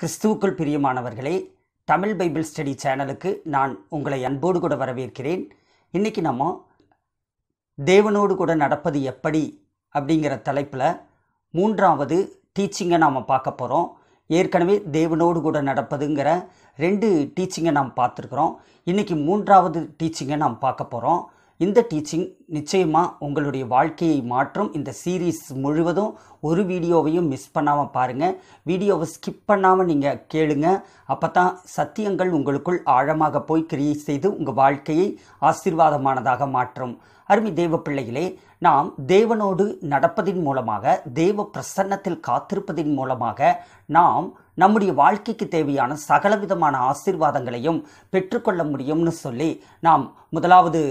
கிறிஸ்துவுக்குள் பிரியமானவர்களே Tamil Bible study சேனலுக்கு நான் உங்களை அன்போடு கூட வரவேற்கிறேன். இன்றைக்கி நம்ம தேவனோடு கூட நடப்பது எப்படி அப்படிங்கிற தலைப்பில் மூன்றாவது டீச்சிங்கை நாம் பார்க்க போகிறோம் ஏற்கனவே தேவனோடு கூட நடப்பதுங்கிற ரெண்டு டீச்சிங்கை நாம் பார்த்துருக்குறோம். இன்றைக்கி மூன்றாவது டீச்சிங்கை நாம் பார்க்க போகிறோம் இந்த டீச்சிங் நிச்சயமாக உங்களுடைய வாழ்க்கையை மாற்றும். இந்த சீரீஸ் முழுவதும் ஒரு வீடியோவையும் மிஸ் பண்ணாமல் பாருங்கள் வீடியோவை ஸ்கிப் பண்ணாமல் நீங்கள் கேளுங்க. அப்போ தான் சத்தியங்கள் உங்களுக்குள் ஆழமாக போய் கிரியேட் செய்து உங்கள் வாழ்க்கையை ஆசீர்வாதமானதாக மாற்றும். அருமை தேவ பிள்ளைகளே நாம் தேவனோடு நடப்பதின் மூலமாக தேவ பிரசன்னத்தில் காத்திருப்பதின் மூலமாக நாம் நம்முடைய வாழ்க்கைக்கு தேவையான சகலவிதமான ஆசீர்வாதங்களையும் பெற்றுக்கொள்ள முடியும்னு சொல்லி நாம் முதலாவது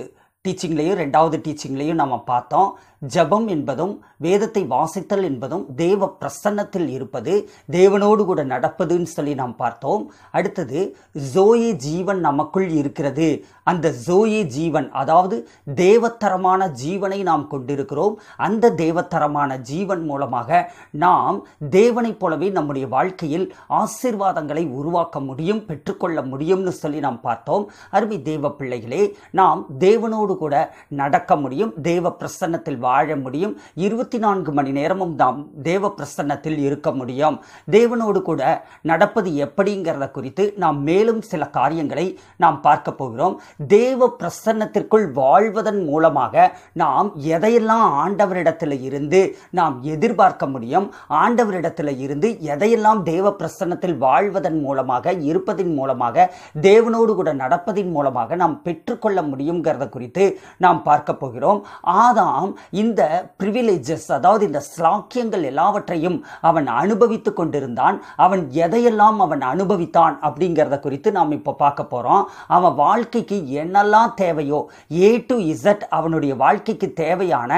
டீச்சிங்லேயும் ரெண்டாவது டீச்சிங்லேயும் நம்ம பார்த்தோம். ஜபம் என்பதும் வேதத்தை வாசித்தல் என்பதும் தேவ பிரசன்னத்தில் இருப்பது தேவனோடு கூட நடப்பதுன்னு சொல்லி நாம் பார்த்தோம். அடுத்தது ஜோயே ஜீவன் நமக்குள் இருக்கிறது. அந்த ஜோயே ஜீவன் அதாவது தேவத்தரமான ஜீவனை நாம் கொண்டிருக்கிறோம். அந்த தேவத்தரமான ஜீவன் மூலமாக நாம் தேவனைப் போலவே நம்முடைய வாழ்க்கையில் ஆசீர்வாதங்களை உருவாக்க முடியும் பெற்றுக்கொள்ள முடியும்னு சொல்லி நாம் பார்த்தோம். அருமை தேவ பிள்ளைகளே நாம் தேவனோடு கூட நடக்க முடியும் தேவ பிரசன்னத்தில் வாழ முடியும். இருபத்தி நான்கு மணி நேரமும் நாம் தேவ பிரசன்னத்தில் இருக்க முடியும். தேவனோடு கூட நடப்பது எப்படிங்கிறத குறித்து நாம் மேலும் சில காரியங்களை நாம் பார்க்க போகிறோம். தேவ பிரசன்னத்திற்குள் வாழ்வதன் மூலமாக நாம் எதையெல்லாம் ஆண்டவரிடத்தில் இருந்து நாம் எதிர்பார்க்க முடியும் ஆண்டவரிடத்தில் இருந்து எதையெல்லாம் தேவ பிரசன்னத்தில் வாழ்வதன் மூலமாக இருப்பதின் மூலமாக தேவனோடு கூட நடப்பதின் மூலமாக நாம் பெற்றுக்கொள்ள முடியுங்கிறத குறித்து நாம் பார்க்க போகிறோம். ஆதாம் இந்த ப்ரிவிலேஜஸ் அதாவது இந்த ஸ்லாக்கியங்கள் எல்லாவற்றையும் அவன் அனுபவித்து கொண்டிருந்தான். அவன் எதையெல்லாம் அவன் அனுபவித்தான் அப்படிங்கிறத குறித்து நாம் இப்போ பார்க்க போகிறோம் அவன் வாழ்க்கைக்கு என்னெல்லாம் தேவையோ ஏ டு இசட் அவனுடைய வாழ்க்கைக்கு தேவையான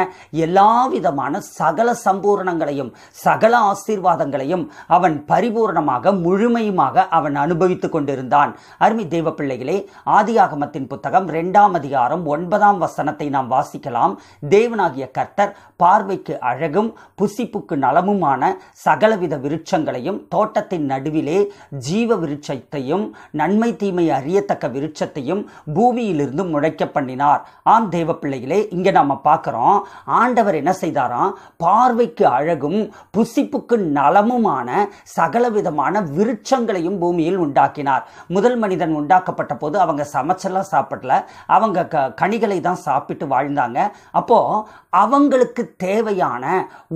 எல்லா விதமான சகல சம்பூரணங்களையும் சகல ஆசீர்வாதங்களையும் அவன் பரிபூர்ணமாக முழுமையுமாக அவன் அனுபவித்து கொண்டிருந்தான். அருமை தெய்வ பிள்ளைகளே ஆதியாகமத்தின் புத்தகம் ரெண்டாம் அதிகாரம் ஒன்பதாம் வசனத்தை நாம் வாசிக்கலாம். தேவனாகிய கர்த்தர் பார்வைக்கு அழகும் புசிப்புக்கு நலமுமான சகலவித விருட்சங்களையும் தோட்டத்தின் நடுவிலே ஜீவ விருட்சத்தையும் நன்மை தீமை அறியத்தக்க விருட்சத்தையும் பூமியிலிருந்து முளைக்க பண்ணினார். ஆம் தேவ பிள்ளைகளே இங்கே நம்ம பார்க்குறோம். ஆண்டவர் என்ன செய்தாராம்? பார்வைக்கு அழகும் புசிப்புக்கு நலமுமான சகலவிதமான விருட்சங்களையும் பூமியில் உண்டாக்கினார். முதல் மனிதன் உண்டாக்கப்பட்ட போது அவங்க சமைச்செல்லாம் சாப்பிடல. அவங்க க கனிகளை தான் சாப்பிட்டு வாழ்ந்தாங்க. அப்போ அவங்களுக்கு தேவையான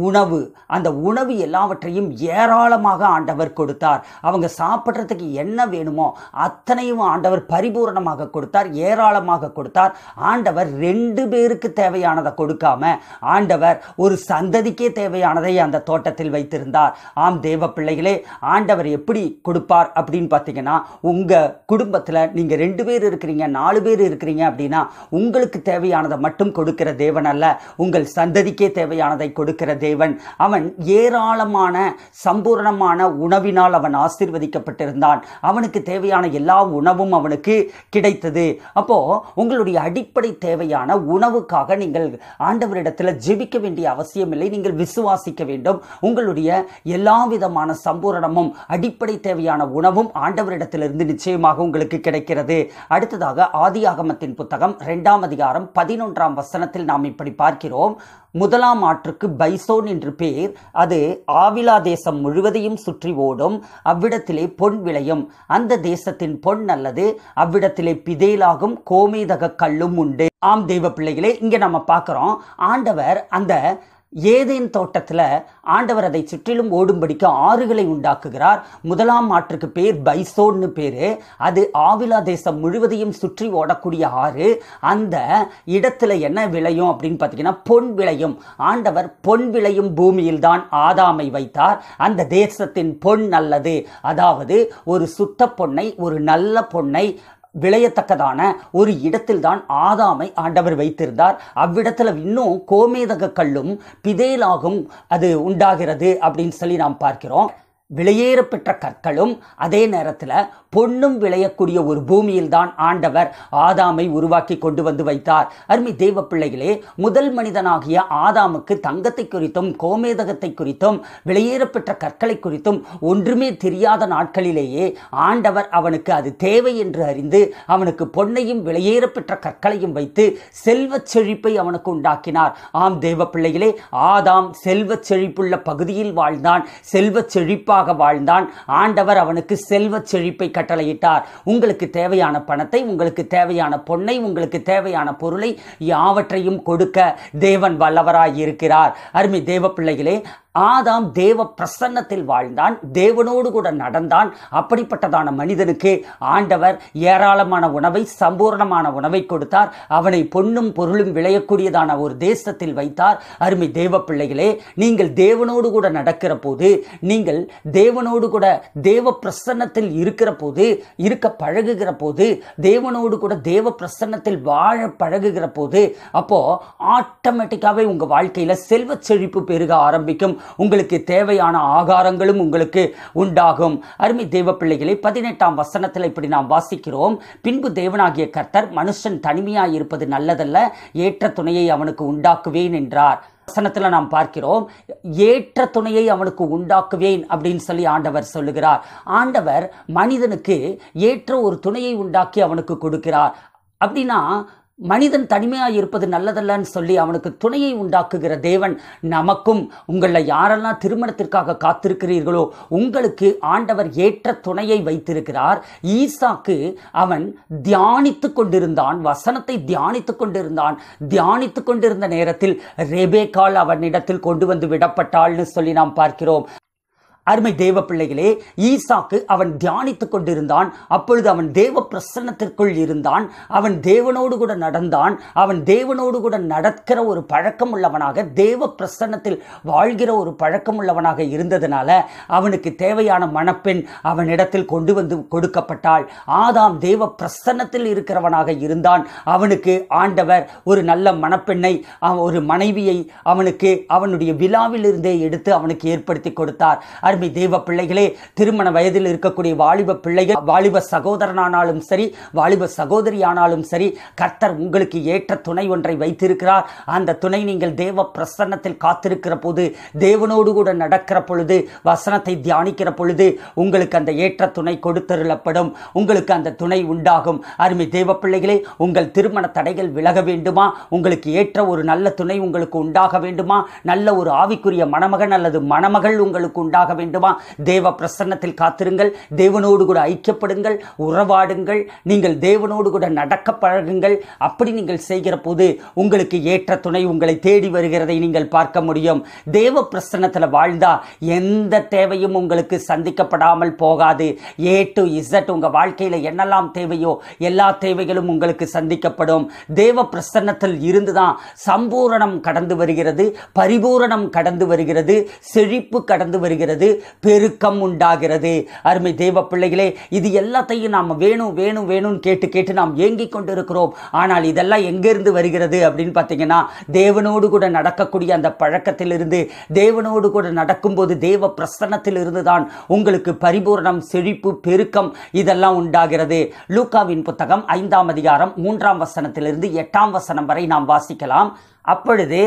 உணவு. அந்த உணவு எல்லாவற்றையும் ஏராளமாக ஆண்டவர் கொடுத்தார். அவங்க சாப்பிட்றதுக்கு என்ன வேணுமோ அத்தனையும் ஆண்டவர் பரிபூரணமாக கொடுத்தார் ஏராளமாக கொடுத்தார். ஆண்டவர் ரெண்டு பேருக்கு தேவையானதை கொடுக்காம ஆண்டவர் ஒரு சந்ததிக்கே தேவையானதை அந்த தோட்டத்தில் வைத்திருந்தார். ஆம் தேவ பிள்ளைகளே ஆண்டவர் எப்படி கொடுப்பார் அப்படின்னு பார்த்தீங்கன்னா உங்கள் குடும்பத்தில் நீங்கள் ரெண்டு பேர் இருக்கிறீங்க நாலு பேர் இருக்கிறீங்க அப்படின்னா உங்களுக்கு தேவையானதை மட்டும் கொடுக்கிற தேவன் அல்ல. உங்கள் சந்ததிக்கே தேவையானதை கொடுக்கிற தேவன். அவன் ஏராளமான சம்பூர்ணமான உணவினால் அவன் ஆசீர்வதிக்கப்பட்டிருந்தான். அவனுக்கு தேவையான எல்லா உணவும் அவனுக்கு கிடைத்தது. அப்போ உங்களுடைய அடிப்படை தேவையான உணவுக்காக நீங்கள் ஆண்டவரிடத்தில் ஜெபிக்க வேண்டிய அவசியமில்லை. நீங்கள் விசுவாசிக்க வேண்டும். உங்களுடைய எல்லா விதமான சம்பூரணமும் அடிப்படை தேவையான உணவும் ஆண்டவரிடத்திலிருந்து நிச்சயமாக உங்களுக்கு கிடைக்கிறது. அடுத்ததாக ஆதியாகமத்தின் புத்தகம் இரண்டாம் அதிகாரம் பதினொன்றாம் வசனத்தில் நாம் இப்படி பார்க்கிறோம். முதலாம் ஆற்றுக்கு பைசோன் என்று பேர். அது ஆவிலா தேசம் முழுவதையும் சுற்றி ஓடும். அவ்விடத்திலே பொன் விளையும். அந்த தேசத்தின் பொன் அல்லது அவ்விடத்திலே பிதேலாகும் கோமேதக கல்லும் உண்டு. ஆம் தெய்வ பிள்ளைகளே இங்கே நம்ம பார்க்குறோம். ஆண்டவர் அந்த ஏதேன் தோட்டத்தில் ஆண்டவர் அதை சுற்றிலும் ஓடும்படிக்கு ஆறுகளை உண்டாக்குகிறார். முதலாம் ஆற்றுக்கு பேர் பைசோன்னு பேர். அது ஆவிலா தேசம் முழுவதையும் சுற்றி ஓடக்கூடிய ஆறு. அந்த இடத்துல என்ன விளையும் அப்படின்னு பார்த்தீங்கன்னா பொன் விளையும். ஆண்டவர் பொன் விளையும் பூமியில் தான் ஆதாமை வைத்தார். அந்த தேசத்தின் பொன் நல்லது. அதாவது ஒரு சுத்த பொன்னை ஒரு நல்ல பொன்னை விளையத்தக்கதான ஒரு இடத்தில்தான் ஆதாமை ஆண்டவர் வைத்திருந்தார். அவ்விடத்தில் இன்னும் கோமேதக கல்லும் பிதேலாகும் அது உண்டாகிறது அப்படின்னு சொல்லி நாம் பார்க்கிறோம். விலையேற பெற்ற கற்களும் அதே நேரத்தில் பொன்னும் விளையக்கூடிய ஒரு பூமியில்தான் ஆண்டவர் ஆதாமை உருவாக்கி கொண்டு வந்து வைத்தார். அருமை தெய்வ பிள்ளைகளே முதல் மனிதனாகிய ஆதாமுக்கு தங்கத்தை குறித்தும் கோமேதகத்தை குறித்தும் விலையேற பெற்ற கற்களை குறித்தும் ஒன்றுமே தெரியாத நாட்களிலேயே ஆண்டவர் அவனுக்கு அது தேவை என்று அறிந்து அவனுக்கு பொன்னையும் விலையேற பெற்ற கற்களையும் வைத்து செல்வச் செழிப்பை அவனுக்கு உண்டாக்கினார். ஆம் தெய்வ பிள்ளைகளே ஆதாம் செல்வச் செழிப்புள்ள பகுதியில் வாழ்ந்தான். செல்வச் செழிப்பாக வாழ்ந்தான். ஆண்டவர் அவனுக்கு செல்வச் செழிப்பை கட்டளையிட்டார். உங்களுக்கு தேவையான பணத்தை உங்களுக்கு தேவையான பொன்னை உங்களுக்கு தேவையான பொருளை யாவற்றையும் கொடுக்க தேவன் வல்லவராய் இருக்கிறார் அருமை தேவ பிள்ளைகளே ஆதாம் தேவ பிரசன்னத்தில் வாழ்ந்தான் தேவனோடு கூட நடந்தான். அப்படிப்பட்டதான மனிதனுக்கு ஆண்டவர் ஏராளமான உணவை சம்பூர்ணமான உணவை கொடுத்தார். அவனை பொன்னும் பொருளும் விளையக்கூடியதான ஒரு தேசத்தில் வைத்தார். அருமை தேவ பிள்ளைகளே நீங்கள் தேவனோடு கூட நடக்கிற போது நீங்கள் தேவனோடு கூட தேவ பிரசன்னத்தில் இருக்கிற போது இருக்க பழகுகிற போது தேவனோடு கூட தேவ பிரசன்னத்தில் வாழ பழகுகிற போது அப்போ ஆட்டோமேட்டிக்காவே உங்க வாழ்க்கையில செல்வ செழிப்பு பெருக ஆரம்பிக்கும். உங்களுக்கு தேவையான ஆகாரங்களும் உங்களுக்கு உண்டாகும். அருமை தெய்வ பிள்ளைகளை பதினெட்டாம் வசனத்தில் இப்படி நாம் வாசிக்கிறோம். பின்பு தேவனாகிய கர்த்தர் மனுஷன் தனிமையாக இருப்பது நல்லதல்ல ஏற்ற துணையை அவனுக்கு உண்டாக்குவேன் என்றார். வசனத்துல நாம் பார்க்கிறோம் ஏற்ற துணையை அவனுக்கு உண்டாக்குவேன் அப்படின்னு சொல்லி ஆண்டவர் சொல்லுகிறார். ஆண்டவர் மனிதனுக்கு ஏற்ற ஒரு துணையை உண்டாக்கி அவனுக்கு கொடுக்கிறார். அப்படின்னா மனிதன் தனிமையாக இருப்பது நல்லதல்லன்னு சொல்லி அவனுக்கு துணையை உண்டாக்குகிற தேவன் நமக்கும். உங்களில் யாரெல்லாம் திருமணத்திற்காக காத்திருக்கிறீர்களோ உங்களுக்கு ஆண்டவர் ஏற்ற துணையை வைத்திருக்கிறார். ஈசாக்கு அவன் தியானித்து கொண்டிருந்தான் வசனத்தை தியானித்து கொண்டிருந்தான். தியானித்து கொண்டிருந்த நேரத்தில் ரெபேக்கால் அவனிடத்தில் கொண்டு வந்து விடப்பட்டாள்னு சொல்லி நாம் பார்க்கிறோம். அருமை தேவ பிள்ளைகளே ஈசாக்கு அவன் தியானித்துக் கொண்டிருந்தான். அப்பொழுது அவன் தேவ பிரசன்னத்திற்குள் இருந்தான். அவன் தேவனோடு கூட நடந்தான். அவன் தேவனோடு கூட நடக்கிற ஒரு பழக்கம் உள்ளவனாக தேவ பிரசன்னத்தில் வாழ்கிற ஒரு பழக்கம் உள்ளவனாக இருந்ததுனால அவனுக்கு தேவையான மணப்பெண் அவனிடத்தில் கொண்டு வந்து கொடுக்கப்பட்டாள். ஆதாம் தேவ பிரசன்னத்தில் இருக்கிறவனாக இருந்தான். அவனுக்கு ஆண்டவர் ஒரு நல்ல மணப்பெண்ணை அவன் ஒரு மனைவியை அவனுக்கு அவனுடைய விழாவிலிருந்தே எடுத்து அவனுக்கு ஏற்படுத்தி கொடுத்தார். அருமை தெய்வ பிள்ளைகளே திருமண வயதில் இருக்கக்கூடிய வாலிப பிள்ளைகள் வாலிப சகோதரனானாலும் சரி வாலிப சகோதரியானாலும் சரி கர்த்தர் உங்களுக்கு ஏற்ற துணை ஒன்றை வைத்திருக்கிறார். அந்த துணை நீங்கள் தேவ பிரசன்னத்தில் காத்திருக்கிற போது தேவனோடு கூட நடக்கிற பொழுது வசனத்தை தியானிக்கிற பொழுது உங்களுக்கு அந்த ஏற்ற துணை கொடுத்தருளப்படும். உங்களுக்கு அந்த துணை உண்டாகும். அருமை தேவ பிள்ளைகளே உங்கள் திருமண தடைகள் விலக வேண்டுமா? உங்களுக்கு ஏற்ற ஒரு நல்ல துணை உங்களுக்கு உண்டாக வேண்டுமா? நல்ல ஒரு ஆவிக்குரிய மணமகன் அல்லது மணமகள் உங்களுக்கு உண்டாக வேண்டுமா? தேவ பிரசன்னத்தில் காத்திருங்கள். தேவனோடு கூட ஐக்கியப்படுங்கள். உறவாடுங்கள். நீங்கள் தேவனோடு கூட நடக்க பழகுங்கள். அப்படி நீங்கள் செய்கிற போது உங்களுக்கு ஏற்ற துணை உங்களை தேடி வருகிறதை நீங்கள் பார்க்க முடியும். தேவ பிரசன்னத்தில் வாழ்ந்தா எந்த தேவையும் உங்களுக்கு சந்திக்கப்படாமல் போகாது. ஏ டு இசட் உங்க வாழ்க்கையில என்னெல்லாம் தேவையோ எல்லா தேவைகளும் உங்களுக்கு சந்திக்கப்படும். தேவ பிரசன்னத்தில் இருந்துதான் சம்பூரணம் கடந்து வருகிறது. பரிபூரணம் கடந்து வருகிறது. செழிப்பு கடந்து வருகிறது. பெருக்கம் உண்டாகிறது. அருமை தேவ பிள்ளைகளே இது எல்லாத்தையும் நாம் வேணும் வேணும் வேணும்னு கேட்டு கேட்டு நாம் ஏங்கிக் கொண்டிருக்கிறோம். ஆனால் இதெல்லாம் எங்கிருந்து வருகிறது அப்படின்னு பார்த்தீங்கன்னா தேவனோடு கூட நடக்கக்கூடிய அந்த பழக்கத்திலிருந்து தேவனோடு கூட நடக்கும்போது தேவ பிரசனத்திலிருந்து தான் உங்களுக்கு பரிபூரணம் செழிப்பு பெருக்கம் இதெல்லாம் உண்டாகிறது. லூக்காவின் புத்தகம் ஐந்தாம் அதிகாரம் மூன்றாம் வசனத்திலிருந்து எட்டாம் வசனம் வரை நாம் வாசிக்கலாம். அப்பொழுது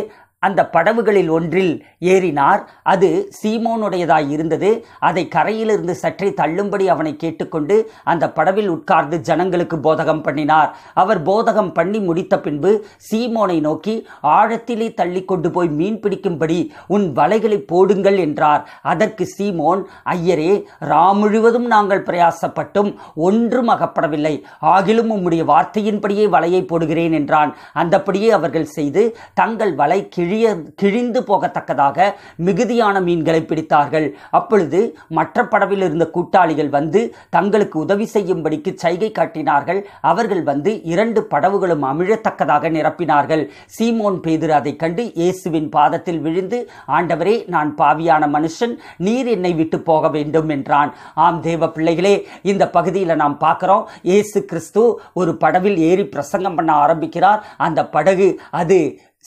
அந்த படவுகளில் ஒன்றில் ஏறினார். அது சீமோனுடையதாய் இருந்தது. அதை கரையிலிருந்து சற்றே தள்ளும்படி அவனை கேட்டுக்கொண்டு அந்த படவில் உட்கார்ந்து ஜனங்களுக்கு போதகம் பண்ணினார். அவர் போதகம் பண்ணி முடித்த பின்பு சீமோனை நோக்கி ஆழத்திலே தள்ளி கொண்டு போய் மீன் பிடிக்கும்படி உன் வலைகளை போடுங்கள் என்றார். அதற்கு சீமோன் ஐயரே ரா முழுவதும் நாங்கள் பிரயாசப்பட்டும் ஒன்றும் அகப்படவில்லை. ஆகிலும் உம்முடைய வார்த்தையின்படியே வலையை போடுகிறேன் என்றான். அந்தபடியே அவர்கள் செய்து தங்கள் வலை கிழி கிழிய கிழிந்து போகத்தக்கதாக மிகுதியான மீன்களை பிடித்தார்கள். அப்பொழுது மற்ற படவில் இருந்த கூட்டாளிகள் வந்து தங்களுக்கு உதவி செய்யும்படிக்கு சைகை காட்டினார்கள். அவர்கள் வந்து இரண்டு படவுகளும் அமிழத்தக்கதாக நிரப்பினார்கள். சீமோன் பேதுரு அதைக் கண்டு இயேசுவின் பாதத்தில் விழுந்து ஆண்டவரே நான் பாவியான மனுஷன் நீர் என்னை விட்டு போக வேண்டும் என்றான். ஆம் தேவ பிள்ளைகளே இந்த பகுதியில் நாம் பார்க்கிறோம் இயேசு கிறிஸ்து ஒரு படவில் ஏறி பிரசங்கம் பண்ண ஆரம்பிக்கிறார். அந்த படகு அது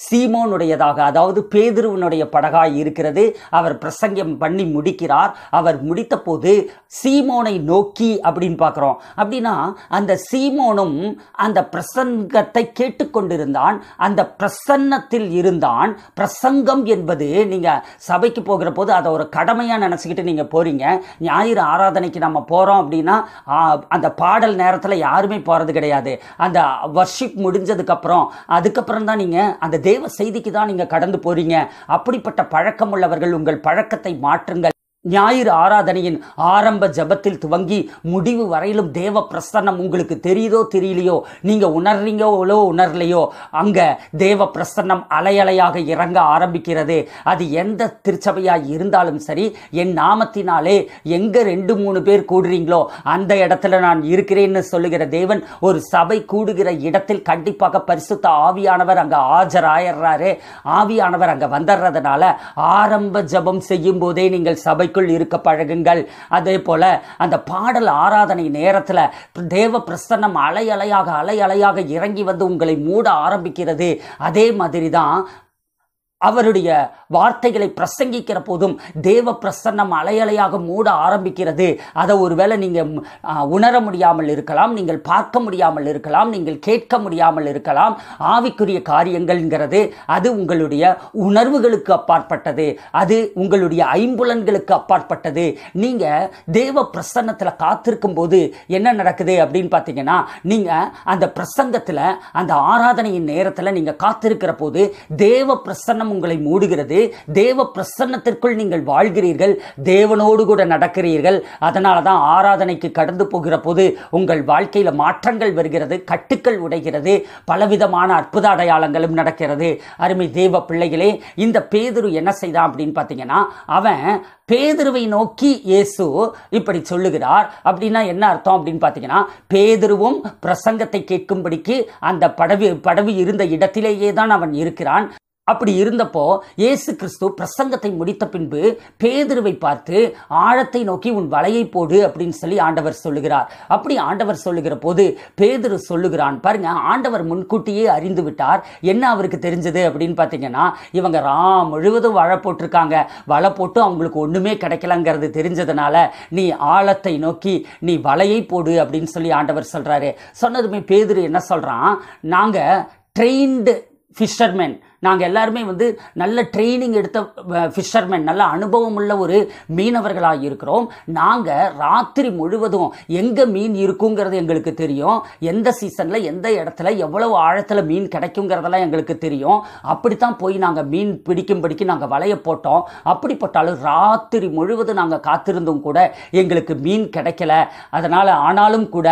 சீமோனுடையதாக அதாவது பேதுருவனுடைய படகாய் இருக்கிறது. அவர் பிரசங்கம் பண்ணி முடிக்கிறார். அவர் முடித்த போது சீமோனை நோக்கி அப்படின்னு பார்க்குறோம். அப்படின்னா அந்த சீமோனும் அந்த பிரசங்கத்தை கேட்டுக்கொண்டிருந்தான். அந்த பிரசன்னத்தில் இருந்தான். பிரசங்கம் என்பது நீங்கள் சபைக்கு போகிற போது அதை ஒரு கடமையாக நினச்சிக்கிட்டு நீங்கள் போகிறீங்க ஞாயிறு ஆராதனைக்கு நம்ம போகிறோம் அப்படின்னா அந்த பாடல் நேரத்தில் யாருமே போகிறது கிடையாது. அந்த வர்ஷிப் முடிஞ்சதுக்கப்புறம் அதுக்கப்புறம் தான் நீங்கள் அந்த தேவ செய்திக்கு தான் நீங்கள் கடந்து போகிறீங்க அப்படிப்பட்ட பழக்கம் உள்ளவர்கள் உங்கள் பழக்கத்தை மாற்றுங்கள். ஞாயிறு ஆராதனையின் ஆரம்ப ஜெபத்தில் துவங்கி முடிவு வரையிலும் தேவ பிரசன்னம் உங்களுக்கு தெரியுதோ தெரியலையோ நீங்க உணர்றீங்களோ உணரலையோ அங்க தேவ பிரசன்னம் அலையலையாக இறங்க ஆரம்பிக்கிறது. அது எந்த திருச்சபையாக இருந்தாலும் சரி என் நாமத்தினாலே எங்க ரெண்டு மூணு பேர் கூடுறீங்களோ அந்த இடத்துல நான் இருக்கிறேன்னு சொல்லுகிற தேவன் ஒரு சபை கூடுகிற இடத்தில் கண்டிப்பாக பரிசுத்த ஆவியானவர் அங்க ஆஜராயிடுறாரு ஆவியானவர் அங்க வந்துடுறதுனால ஆரம்ப ஜெபம் செய்யும் போதே நீங்கள் சபை சபைக்குள் இருக்க பழகுங்கள். அதே போல அந்த பாடல் ஆராதனை நேரத்தில் தேவ பிரசன்னம் அலை அலையாக அலை அலையாக இறங்கி வந்து உங்களை மூட ஆரம்பிக்கிறது. அதே மாதிரி தான் அவருடைய வார்த்தைகளை பிரசங்கிக்கிற போதும் தேவ பிரசன்னம் அலையலையாக மூட ஆரம்பிக்கிறது. அதை ஒருவேளை நீங்கள் உணர முடியாமல் இருக்கலாம் நீங்கள் பார்க்க முடியாமல் இருக்கலாம் நீங்கள் கேட்க முடியாமல் இருக்கலாம். ஆவிக்குரிய காரியங்கள்ங்கிறது அது உங்களுடைய உணர்வுகளுக்கு அப்பாற்பட்டது. அது உங்களுடைய ஐம்புலன்களுக்கு அப்பாற்பட்டது. நீங்கள் தேவ பிரசன்னத்தில் காத்திருக்கும் போது என்ன நடக்குது அப்படின்னு பார்த்தீங்கன்னா நீங்கள் அந்த பிரசங்கத்தில் அந்த ஆராதனையின் நேரத்தில் நீங்கள் காத்திருக்கிற போது தேவ பிரசன்னம் உங்களை மூடுகிறது. தேவ பிரசன்னத்திற்குள் நீங்கள் வாழ்கிறீர்கள். தேவனோடு கூட நடக்கிறீர்கள். அதனால தான் ஆராதனைக்கு கடந்து போகிற போது உங்கள் வாழ்க்கையில் மாற்றங்கள் வருகிறது கட்டுக்கள் உடைகிறது பலவிதமான அற்புத அடையாளங்களும் நடக்கிறது. அருமை தேவ பிள்ளைகளே இந்த பேதுரு என்ன செய்தான் அப்படின்னு பார்த்தீங்கன்னா அவன் பேதுருவை நோக்கி இயேசு இப்படி சொல்லுகிறார். அப்படின்னா என்ன அர்த்தம் அப்படின்னு பார்த்தீங்கன்னா பேதுருவும் பிரசங்கத்தை கேட்கும்படிக்கு அந்த படவி படவி இருந்த இடத்திலேயே தான் அவன் இருக்கிறான். அப்படி இருந்தப்போ இயேசு கிறிஸ்து பிரசங்கத்தை முடித்த பின்பு பேதுருவை பார்த்து ஆழத்தை நோக்கி உன் வலையை போடு அப்படின்னு சொல்லி ஆண்டவர் சொல்லுகிறார். அப்படி ஆண்டவர் சொல்லுகிற போது பேதுரு சொல்லுகிறான் பாருங்க ஆண்டவர் முன்கூட்டியே அறிந்து விட்டார். என்ன அவருக்கு தெரிஞ்சது? அப்படின்னு பார்த்தீங்கன்னா இவங்க ரா முழுவதும் வலை போட்டிருக்காங்க. வலை போட்டு அவங்களுக்கு ஒன்றுமே கிடைக்கலங்கிறது தெரிஞ்சதுனால நீ ஆழத்தை நோக்கி நீ வலையை போடு அப்படின்னு சொல்லி ஆண்டவர் சொல்கிறாரு சொன்னதுமே பேதுரு என்ன சொல்கிறான் நாங்கள் ட்ரெயின்டு ஃபிஷர்மேன் நாங்கள் எல்லாருமே வந்து நல்ல ட்ரைனிங் எடுத்த ஃபிஷர்மேன் நல்ல அனுபவம் உள்ள ஒரு மீனவர்களாக இருக்கிறோம். நாங்கள் ராத்திரி முழுவதும் எங்கே மீன் இருக்குங்கிறது எங்களுக்கு தெரியும். எந்த சீசனில் எந்த இடத்துல எவ்வளவு ஆழத்தில் மீன் கிடைக்குங்கிறதெல்லாம் எங்களுக்கு தெரியும். அப்படித்தான் போய் நாங்கள் மீன் பிடிக்கும்படிக்கு நாங்கள் வலைய போட்டோம். அப்படிப்பட்டாலும் ராத்திரி முழுவதும் நாங்கள் காத்திருந்தும் கூட எங்களுக்கு மீன் கிடைக்கல. அதனால் ஆனாலும் கூட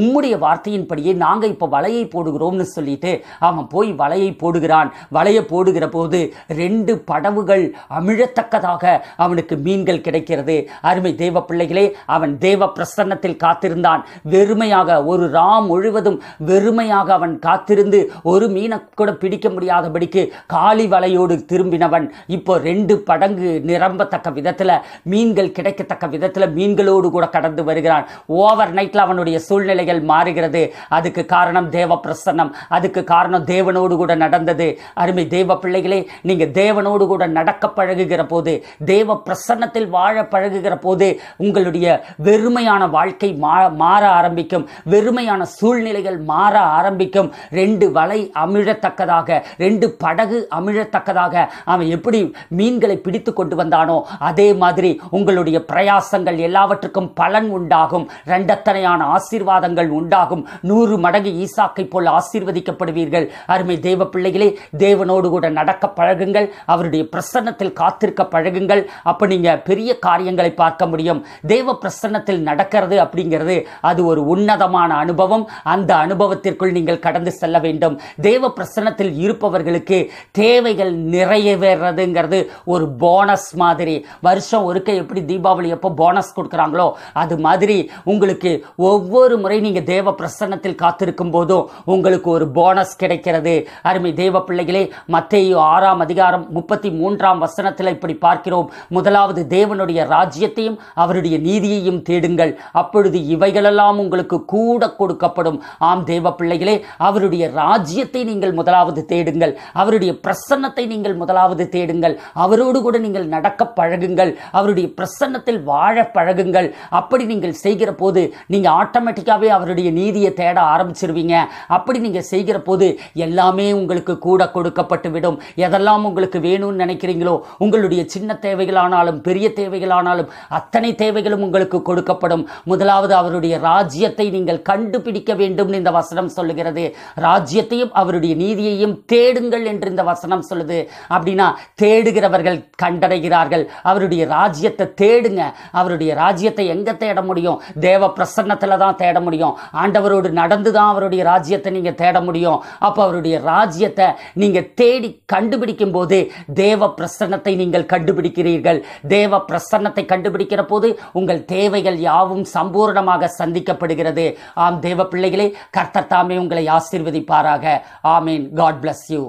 உம்முடைய வார்த்தையின்படியே நாங்கள் இப்போ வலையை போடுகிறோம்னு சொல்லிட்டு அவன் போய் வலையை போடுகிறான். வலையை போடுகிற போது ரெண்டு படவுகள் அமிழத்தக்கதாக அவனுக்கு மீன்கள் கிடைக்கிறது. அருமை தேவ பிள்ளைகளே அவன் தேவ பிரசன்னத்தில் காத்திருந்தான். வெறுமையாக ஒரு ராம் முழுவதும் வெறுமையாக அவன் காத்திருந்து ஒரு மீனை கூட பிடிக்க முடியாதபடிக்கு காலி வலையோடு திரும்பினவன். இப்போ ரெண்டு படங்கு நிரம்பத்தக்க விதத்தில் மீன்கள் கிடைக்கத்தக்க விதத்தில் மீன்களோடு கூட கடந்து வருகிறான். ஓவர் நைட்டில் அவனுடைய சூழ்நிலைகள் மாறுகிறது. அதுக்கு காரணம் தேவ பிரசன்னம். அதுக்கு காரணம் தேவனோடு கூட நடந்தது. அருமை தேவ பிள்ளைகளே நீங்கள் தேவனோடு கூட நடக்க பழகுகிற போது தேவ பிரசன்னத்தில் வாழ பழகுகிற போது உங்களுடைய வெறுமையான வாழ்க்கை மா- மாற ஆரம்பிக்கும். வெறுமையான சூழ்நிலைகள் மாற ஆரம்பிக்கும். ரெண்டு வலை அமிழத்தக்கதாக ரெண்டு படகு அமிழத்தக்கதாக அவன் எப்படி மீன்களை பிடித்து கொண்டு வந்தானோ அதே மாதிரி உங்களுடைய பிரயாசங்கள் எல்லாவற்றுக்கும் பலன் உண்டாகும். ரெண்டத்தனையான ஆசீர்வாதங்கள் உண்டாகும். நூறு மடங்கு ஈசாக்கை போல் ஆசீர்வதிக்கப்படுவீர்கள். அருமை தேவ பிள்ளைகளே தேவன் தேவனோடு கூட நடக்க பழகுங்கள். அவருடைய பிரசன்னத்தில் காத்திருக்க பழகுங்கள். அப்போ நீங்கள் பெரிய காரியங்களை பார்க்க முடியும். தேவ பிரசன்னத்தில் நடக்கிறது அப்படிங்கிறது அது ஒரு உன்னதமான அனுபவம். அந்த அனுபவத்திற்குள் நீங்கள் கடந்து செல்ல வேண்டும். தேவ பிரசன்னத்தில் இருப்பவர்களுக்கு தேவைகள் நிறைவேறதுங்கிறது ஒரு போனஸ் மாதிரி. வருஷம் ஒருக்க எப்படி தீபாவளி எப்போ போனஸ் கொடுக்குறாங்களோ அது மாதிரி உங்களுக்கு ஒவ்வொரு முறை நீங்கள் தேவ பிரசன்னத்தில் காத்திருக்கும் போதும் உங்களுக்கு ஒரு போனஸ் கிடைக்கிறது. அருமை தேவ பிள்ளைகளே மத்தேயு ஆறாம் அதிகாரம் முப்பத்தி மூன்றாம் வசனத்தில் இப்படி பார்க்கிறோம். முதலாவது தேவனுடைய ராஜ்யத்தையும் அவருடைய நீதியையும் தேடுங்கள். அப்பொழுது இவைகளெல்லாம் உங்களுக்கு கூட கொடுக்கப்படும். ஆம் தேவ பிள்ளைகளே அவருடைய ராஜ்யத்தை நீங்கள் முதலாவது தேடுங்கள். அவருடைய பிரசன்னத்தை நீங்கள் முதலாவது தேடுங்கள். அவரோடு கூட நீங்கள் நடக்க பழகுங்கள். அவருடைய பிரசன்னத்தில் வாழ பழகுங்கள். அப்படி நீங்கள் செய்கிற போது நீங்கள் ஆட்டோமேட்டிக்காகவே அவருடைய நீதியை தேட ஆரம்பிச்சிருவீங்க. அப்படி நீங்கள் செய்கிற போது எல்லாமே உங்களுக்கு கூட கொடுக்க விடும் எதெல்லாம் உங்களுக்கு வேணும்னு நினைக்கிறீங்களோ உங்களுடைய சின்ன தேவைகளானாலும் பெரிய தேவைகளானாலும் அத்தனை தேவைகளும் உங்களுக்கு கொடுக்கப்படும். முதலாவது அவருடைய ராஜ்யத்தை நீங்கள் கண்டுபிடிக்க வேண்டும் இந்த வசனம் சொல்லுகிறது. ராஜ்யத்தையும் அவருடைய நீதியையும் தேடுங்கள் என்று இந்த வசனம் சொல்லுது. அப்படின்னா தேடுகிறவர்கள் கண்டடைகிறார்கள். அவருடைய ராஜ்யத்தை தேடுங்க. அவருடைய ராஜ்யத்தை எங்க தேட முடியும்? தேவ பிரசன்னத்தில் தான் தேட முடியும். ஆண்டவரோடு நடந்து தான் அவருடைய ராஜ்யத்தை நீங்க தேட முடியும். அப்போ அவருடைய ராஜ்யத்தை நீங்க தேடி கண்டுபிடிக்கும் போது தேவ பிரசன்னத்தை நீங்கள் கண்டுபிடிக்கிறீர்கள். தேவ பிரசன்னத்தை கண்டுபிடிக்கிற போது உங்கள் தேவைகள் யாவும் சம்பூர்ணமாக சந்திக்கப்படுகிறது. ஆம் தேவ பிள்ளைகளே கர்த்தர் தாமே உங்களை ஆசீர்வதிப்பாராக. ஆமீன். God bless you